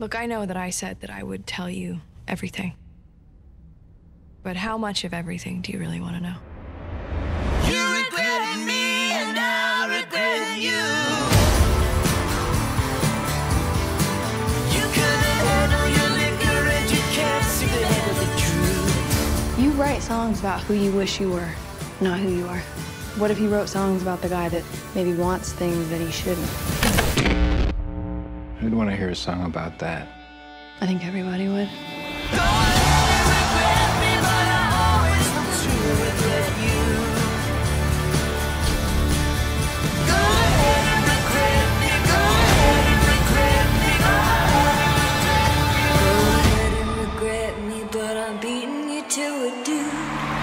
Look, I know that I said that I would tell you everything. But how much of everything do you really want to know? You regretted me and I regret you. You couldn't handle your liquor and you can't see the end of the truth. You write songs about who you wish you were, not who you are. What if he wrote songs about the guy that maybe wants things that he shouldn't? Who'd want to hear a song about that? I think everybody would. beating you to a dude.